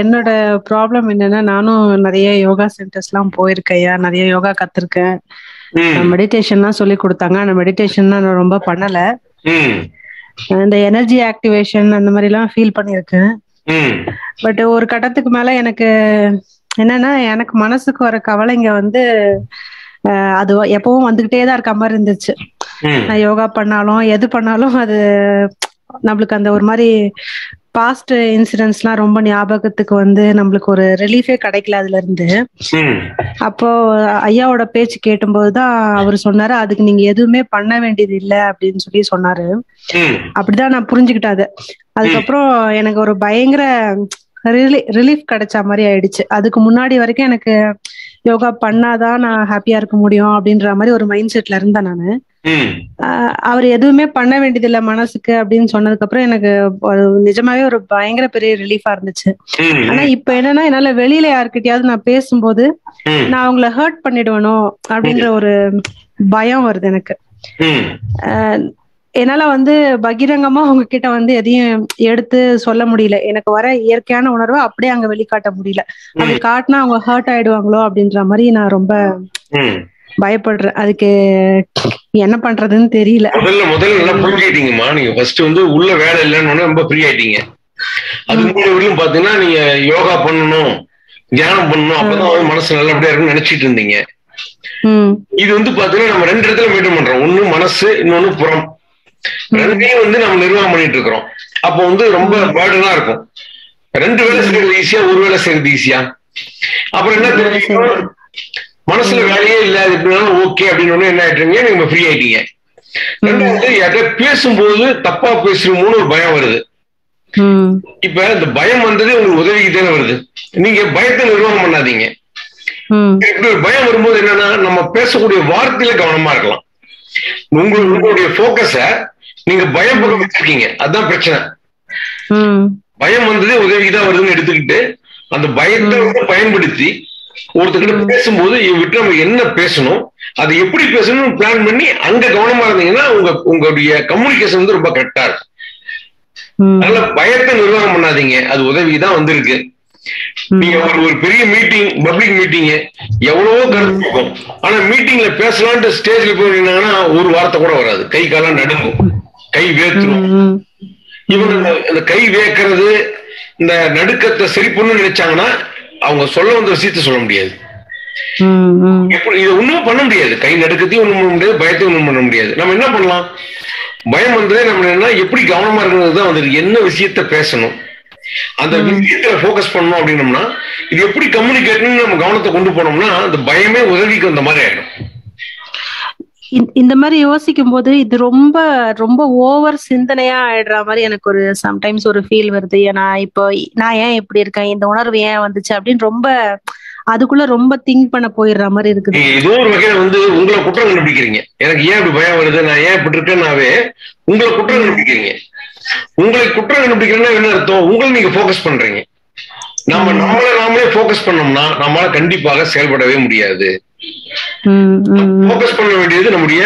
என்னோட ப்ராப்ளம் என்னன்னா நானும் நிறைய யோகா சென்டர்ஸ்லாம் போயிருக்கையா நிறைய யோகா கத்துருக்கேன். மெடிடேஷன்லாம் சொல்லி கொடுத்தாங்க. ஆனா மெடிடேஷன் நான் ரொம்ப பண்ணல. இந்த எனர்ஜி ஆக்டிவேஷன் அந்த மாதிரிலாம் ஃபீல் பண்ணியிருக்கேன். ம். பட் ஒரு கட்டத்துக்கு மேல எனக்கு என்னன்னா எனக்கு மனசுக்கு வர கவலைங்க வந்து அது எப்பவும் வந்துகிட்டே தான் இருக்க மாதிரி இருந்துச்சு. நான் யோகா பண்ணாலும் எது பண்ணாலும் அது நம்மளுக்கு அந்த ஒரு மாதிரி பாஸ்ட் இன்சிடென்ட்ஸ்லாம் ரொம்ப ஞாபகத்துக்கு வந்து நம்மளுக்கு ஒரு ரிலீஃபே கிடைக்கல அதுல இருந்து அப்போ ஐயாவோட பேச்சு கேட்டும்போது தான் அவர் சொன்னாரு அதுக்கு நீங்க எதுவுமே பண்ண வேண்டியது இல்ல அப்படின்னு சொல்லி சொன்னாரு. அப்படிதான் நான் புரிஞ்சுக்கிட்டேன் அதை. அதுக்கப்புறம் எனக்கு ஒரு பயங்கர ரிலீஃப் கிடைச்ச மாதிரி ஆயிடுச்சு. அதுக்கு முன்னாடி வரைக்கும் எனக்கு யோகா பண்ணாதான் நான் ஹாப்பியா இருக்க முடியும் அப்படின்ற மாதிரி ஒரு மைண்ட் செட்ல இருந்தேன் நானு. அவர் எதுவுமே பண்ண வேண்டியதில்லை மனசுக்கு அப்படின்னு சொன்னதுக்கு அப்புறம் எனக்கு ஒரு நிஜமாவே ஒரு பயங்கர பெரிய ரிலீஃபா இருந்துச்சு. ஆனா இப்ப என்னன்னா என்னால வெளியில யாருக்கிட்டயாவது நான் பேசும்போது நான் அவங்கள ஹர்ட் பண்ணிடுவேனோ அப்படின்ற ஒரு பயம் வருது எனக்கு. என்னால வந்து பகிரங்கமா அவங்க கிட்ட வந்து எதையும் எடுத்து சொல்ல முடியல. எனக்கு வர இயற்கையான உணர்வை அப்படியே அங்க வெளிக்காட்ட முடியல. அப்படி காட்டினா அவங்க ஹர்ட் ஆயிடுவாங்களோ அப்படின்ற மாதிரி நான் ரொம்ப பயப்படுறேன். அதுக்கு என்ன பண்றதுன்னு தெரியல. முதல்ல முதல்ல நல்லா புரிஞ்சுக்கிட்டீங்கம்மா. நீங்க ஃபர்ஸ்ட் வந்து உள்ள வேலை இல்லைன்னு ரொம்ப ஃப்ரீ ஆயிட்டீங்க. அது முன்னாடி வரையும் பாத்தீங்கன்னா நீங்க யோகா பண்ணணும் தியானம் பண்ணணும் அப்பதான் மனசு நல்லபடியா இருக்கும்னு நினைச்சிட்டு இருந்தீங்க. இது வந்து பாத்தீங்கன்னா நம்ம ரெண்டு இடத்துல மெயின்டைன் பண்றோம். ஒண்ணு மனசு இன்னொன்னு புறம். ரெண்டையும் வந்து நம்ம நிர்வாகம் பண்ணிட்டு இருக்கிறோம். அப்போ வந்து ரொம்ப பேர்டனா இருக்கும். ரெண்டு வேலை செய்யறது ஈஸியா ஒரு வேலை செய்யறது ஈஸியா அப்புறம் என்ன தெரிஞ்சுக்கணும்? மனசுல வேலையே இல்ல அது எப்படினாலும் ஓகே அப்படின்னு உடனே என்ன ஆயிட்டுறீங்க நீங்க ஃப்ரீ ஆயிட்டீங்க. ரெண்டாவது யார்கிட்ட பேசும்போது தப்பா பேசுறோமோன்னு ஒரு பயம் வருது. இப்ப இந்த பயம் வந்தது உங்களுக்கு உதவிக்கு தானே வருது. நீங்க பயத்தை நிர்வாகம் பண்ணாதீங்க. இப்படி ஒரு பயம் வரும்போது என்னன்னா நம்ம பேசக்கூடிய வார்த்தையில கவனமா இருக்கலாம். உங்க- உங்களுடைய போக்கஸ நீங்க பயப்பட வச்சிருக்கீங்க அதுதான் பிரச்சனை. பயம் வந்தது உதவிக்கு தான் வருதுன்னு எடுத்துக்கிட்டு அந்த பயத்தை வந்து பயன்படுத்தி ஒருத்தர்கிட்ட பேசும்போது விட்டு நம்ம என்ன பேசணும் அதை எப்படி பேசணும்னு பிளான் பண்ணி அங்க கவனமா இருந்தீங்கன்னா உங்க உங்களுடைய கம்யூனிகேஷன் வந்து ரொம்ப கரெக்டா இருக்கும். அதனால பயத்தை நிர்வாகம் பண்ணாதீங்க. அது உதவிக்கு தான் வந்திருக்கு. நீங்க ஒரு பெரிய மீட்டிங் பப்ளிக் மீட்டிங் எவ்வளவோ கருத்து இருக்கும் ஆனா மீட்டிங்ல பேசலான்ட்டு ஸ்டேஜ்ல போய் நின்னாங்கன்னா ஒரு வார்த்தை கூட வராது. கை காலம் நடுங்கும். கை வேத்துரும் இவங்க இந்த- கை வேக்கிறது இந்த நடுக்கத்தை சரி பண்ணணும்னு நினைச்சாங்கன்னா அவங்க சொல்ல வந்த விஷயத்த சொல்ல முடியாது. இதை ஒண்ணும் பண்ண முடியாது. கை நடுக்கத்தையும் ஒண்ணும் பண்ண முடியாது பயத்தையும் ஒண்ணும் பண்ண முடியாது. நம்ம என்ன பண்ணலாம்? பயம் வந்ததே நம்ம என்ன எப்படி கவனமா இருக்கிறது தான் வந்து என்ன விஷயத்த பேசணும்? அந்த விஷயத்துல ஃபோக்கஸ் பண்ணோம் அப்படின்னம்னா இது எப்படி கம்யூனிகேட்னு நம்ம கவனத்தை கொண்டு போனோம்னா அந்த பயமே உதவிக்கு வந்த மாதிரி ஆயிடும். இந்த- மாதிரி யோசிக்கும் போது இது ரொம்ப ரொம்ப ஓவர் சிந்தனையா ஆயிடுற மாதிரி எனக்கு ஒரு சம்டைம்ஸ் ஒரு ஃபீல் வருது. ஏன்னா இப்போ நான் ஏன் இப்படி இருக்கேன்? இந்த உணர்வு ஏன் வந்துச்சு? அப்படின்னு ரொம்ப அதுக்குள்ள ரொம்ப திங்க் பண்ண போயிடுற மாதிரி இருக்குது. ஏதோ ஒரு வகையில வந்து உங்களை குற்றம் கண்டுபிடிக்கிறீங்க. எனக்கு ஏன் இப்படி பயம் வருது? நான் ஏன் இப்படி இருக்கேன்னாவே உங்களை குற்றம் கண்டுபிடிக்கிறீங்க. உங்களை குற்றம் கண்டுபிடிக்கிறேன்னா என்ன அர்த்தம்? உங்களை நீங்க ஃபோக்கஸ் பண்றீங்க. நம்ம நம்மளை நாமளே ஃபோக்கஸ் பண்ணோம்னா நம்மளால கண்டிப்பாக செயல்படவே முடியாது. ஃபோக்கஸ் பண்ண வேண்டியது நம்முடைய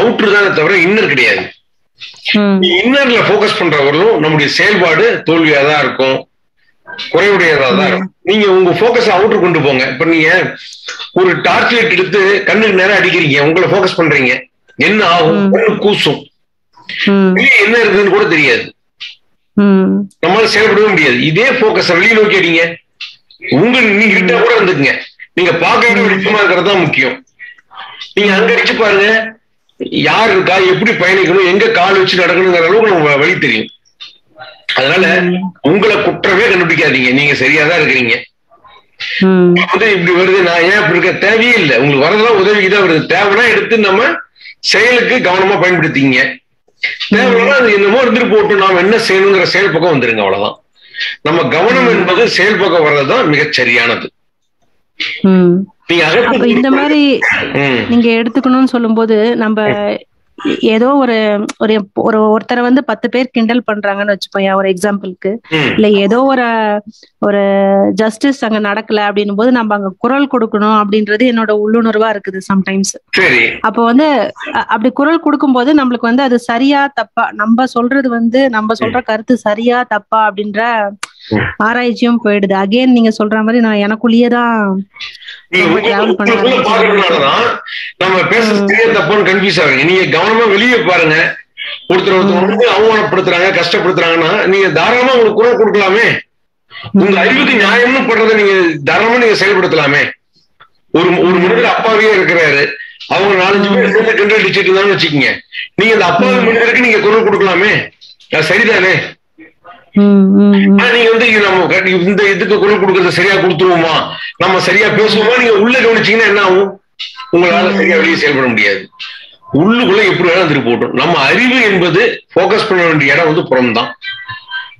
அவுட்ரு தானே தவிர இன்னர் கிடையாது. இன்னர்ல ஃபோக்கஸ் பண்றவர்களும் நம்முடைய செயல்பாடு தோல்வியா தான் இருக்கும். குறைவுடையதா தான் இருக்கும். நீங்க உங்க ஃபோக்கஸ் அவுட்ரு கொண்டு போங்க. இப்ப நீங்க ஒரு டார்ச் லைட் எடுத்து கண்ணுக்கு நேரம் அடிக்கிறீங்க. உங்களை ஃபோக்கஸ் பண்றீங்க. என்ன ஆகும்? கூசும். என்ன இருக்குன்னு கூட தெரியாது. நம்மளால செயல்படவே முடியாது. இதே ஃபோக்கஸ் வெளியே நோக்கி அடிங்க. உங்க நீங்க கிட்ட கூட இருந்துக்குங்க. நீங்க பார்க்க வெளிச்சமா இருக்கிறது தான் முக்கியம். நீங்க அங்க அடிச்சு பாருங்க. யார் இருக்கா எப்படி பயணிக்கணும் எங்க கால் வச்சு நடக்கணுங்கிற அளவுக்கு உங்களுக்கு வழி தெரியும். அதனால உங்களை குற்றமே கண்டுபிடிக்காதீங்க. நீங்க சரியா தான் இருக்கிறீங்க. வந்து இப்படி வருது நான் ஏன் இப்படி இருக்க தேவையே இல்லை. உங்களுக்கு வரதெல்லாம் உதவிக்கு தான் வருது. தேவைன்னா எடுத்து நம்ம செயலுக்கு கவனமா பயன்படுத்திங்க தேவைன்னா அது என்னமோ இருந்துட்டு போட்டு நாம என்ன செய்யணுங்கிற செயல் பக்கம் வந்துருங்க அவ்வளவுதான். நம்ம கவனம் என்பது செயல் பக்கம் வர்றதுதான் மிகச் சரியானது. இந்த மாதிரி நீங்க எடுத்துக்கணும்னு சொல்லும்போது நம்ம ஏதோ ஒரு ஒரு ஒரு ஒருத்தரை வந்து பத்து பேர் கிண்டல் பண்றாங்கன்னு வச்சுப்போம் ஒரு எக்ஸாம்பிளுக்கு. இல்ல ஏதோ ஒரு ஒரு ஜஸ்டிஸ் அங்க நடக்கல அப்படின்னும் போது நம்ம அங்க குரல் கொடுக்கணும் அப்படின்றது என்னோட உள்ளுணர்வா இருக்குது சம்டைம்ஸ் அப்போ வந்து அப்படி குரல் கொடுக்கும்போது நம்மளுக்கு வந்து அது சரியா தப்பா நம்ம சொல்றது வந்து நம்ம சொல்ற கருத்து சரியா தப்பா அப்படின்ற. ஆராய்ச்சியும் போயிடுது. அகைன் நீங்க சொல்ற மாதிரி நான் எனக்குள்ளேயே தான் நம்ம பேச சரியா தப்புன்னு கன்ஃபியூஸ் ஆகுறீங்க. நீங்க கவனமா வெளியே பாருங்க. ஒருத்தர் ஒருத்தர் வந்து அவமானப்படுத்துறாங்க கஷ்டப்படுத்துறாங்கன்னா நீங்க தாராளமா உங்களுக்கு குரல் கொடுக்கலாமே. உங்க அறிவுக்கு நியாயம்னு பண்றதை நீங்க தாராளமா நீங்க செயல்படுத்தலாமே. ஒரு ஒரு மனிதர் அப்பாவே இருக்கிறாரு. அவங்க நாலஞ்சு பேர் சேர்ந்து கிண்டல் அடிச்சிட்டு இருந்தாங்கன்னு வச்சுக்கோங்க. நீங்க அந்த அப்பாவி மனிதருக்கு நீங்க குரல் கொடுக்கலாமே. சரிதானே? நீங்க வந்து நம்ம இந்த இதுக்கு குரல் கொடுக்கறது சரியா கொடுத்துருவோமா? நம்ம சரியா பேசுவோமா? நீங்க உள்ள கவனிச்சீங்கன்னா என்ன ஆகும்? உங்களால சரியா வெளியே செயல்பட முடியாது. உள்ளுக்குள்ள எப்படி வேணா வந்துட்டு போட்டோம் நம்ம அறிவு என்பது போக்கஸ் பண்ண வேண்டிய இடம் வந்து புறம்தான்.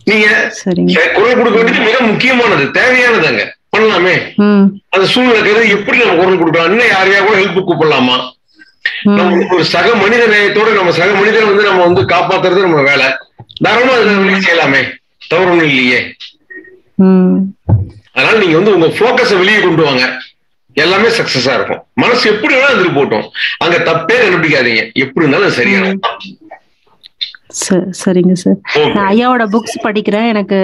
நீங்க சரிங்க. குரல் கொடுக்க வேண்டியது மிக முக்கியமானது தேவையானதுங்க. பண்ணலாமே. அந்த சூழ்நிலை எப்படி நம்ம குரல் கொடுக்கலாம்? இன்னும் யாரையா கூட ஹெல்ப் கூப்பிடலாமா? நம்ம ஒரு சக மனித நேயத்தோட நம்ம சக மனிதனை வந்து நம்ம வந்து காப்பாத்துறது நம்ம வேலை. தாராளமா அதை வெளியே செய்யலாமே. தவறு ஒண்ணும் இல்லையே அதனால நீங்க வந்து உங்க போக்கஸ வெளியே கொண்டு வாங்க. எல்லாமே சக்சஸா இருக்கும். மனசு எப்படி வேணா இருந்துட்டு போட்டோம். அங்க தப்பே கண்டுபிடிக்காதீங்க. எப்படி இருந்தாலும் அது சரியான ச- சரிங்க சார். நான் ஐயாவோட புக்ஸ் படிக்கிறேன். எனக்கு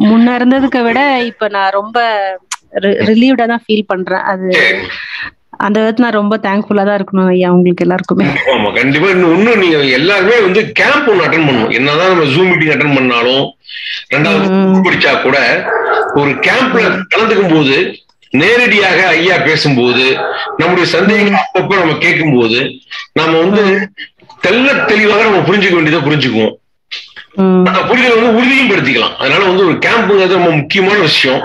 முன்ன இருந்ததுக்கு விட இப்ப நான் ரொம்ப ரிலீவ்டா தான் ஃபீல் பண்றேன். அது. அந்த விதத்துல நான் ரொம்ப தேங்க்ஃபுல்லா தான் இருக்கணும் ஐயா உங்களுக்கு எல்லாருக்குமே. ஆமா கண்டிப்பா. இன்னும் இன்னும் நீங்க எல்லாருமே வந்து கேம்ப் ஒன்று அட்டன் பண்ணணும். என்னதான் நம்ம ஜூம் மீட்டிங் அட்டன் பண்ணாலும் ரெண்டாவது படிச்சா கூட ஒரு கேம்ப்ல கலந்துக்கும் போது நேரடியாக ஐயா பேசும்போது நம்முடைய சந்தேகங்கள் அப்பப்ப நம்ம கேட்கும்போது நம்ம வந்து தெள்ள தெளிவாக நம்ம புரிஞ்சுக்க வேண்டியதை புரிஞ்சுக்குவோம். அந்த புரிதலை வந்து உறுதியும் படுத்திக்கலாம். அதனால வந்து ஒரு கேம்புங்கிறது ரொம்ப முக்கியமான விஷயம்.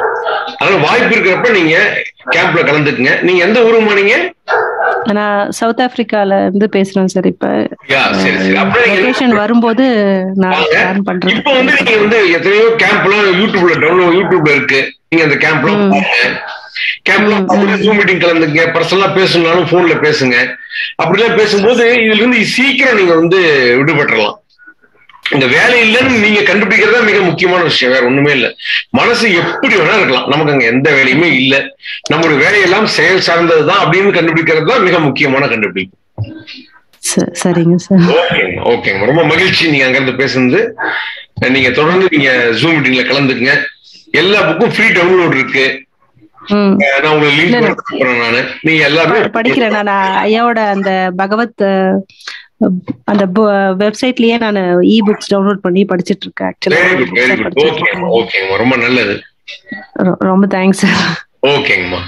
அதனால வாய்ப்பு இருக்கிறப்ப நீங்க கேம்ப்ல கலந்துக்குங்க. நீங்க எந்த ஊருமா நீங்க நான் சவுத் ஆப்பிரிக்கால இருந்து பேசுறேன் சார். இப்ப வெக்கேஷன் வரும்போது நான். பிளான் பண்றேன். இப்ப வந்து நீங்க வந்து எத்தனையோ கேம்ப்லாம் யூடியூப்ல டவுன்லோட் யூடியூப்ல இருக்கு. நீங்க அந்த கேம்ப்லாம் கேம்ப்ல ஜூம் மீட்டிங் கலந்துங்க பர்சனலா பேசணும்னாலும் போன்ல பேசுங்க. அப்படிலாம் பேசும்போது இதுல இருந்து சீக்கிரம் நீங்க வந்து விடுபட்டுறலாம். இந்த வேலை இல்லைன்னு நீங்க கண்டுபிடிக்கிறது மிக முக்கியமான விஷயம். வேற ஒண்ணுமே இல்ல. மனசு எப்படி வேணா இருக்கலாம். நமக்கு அங்க எந்த வேலையுமே இல்ல. நம்மளுடைய வேலையெல்லாம் செயல் சார்ந்தது தான் அப்படின்னு கண்டுபிடிக்கிறது தான் மிக முக்கியமான கண்டுபிடிப்பு. சரிங்க சார் ஓகேங்க ஓகேங்க. ரொம்ப மகிழ்ச்சி நீங்க அங்க இருந்து பேசுனது. நீங்க தொடர்ந்து நீங்க ஜூம் மீட்டிங்ல கலந்துக்குங்க. எல்லா புக்கும் ஃப்ரீ டவுன்லோட் இருக்கு. நான் உங்களுக்கு லிங்க் நானு. நீங்க எல்லாமே படிக்கிறேன். நான் ஐயாவோட அந்த பகவத் அந்த வெப்சைட்லயே நான் இ புக்ஸ் டவுன்லோட் பண்ணி படிச்சிட்டு இருக்கேன் ஆக்சுவலா ஓகேங்கம்மா ரொம்ப நல்லது. ரொம்ப தேங்க்ஸ் ஓகேங்கம்மா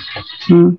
ம்.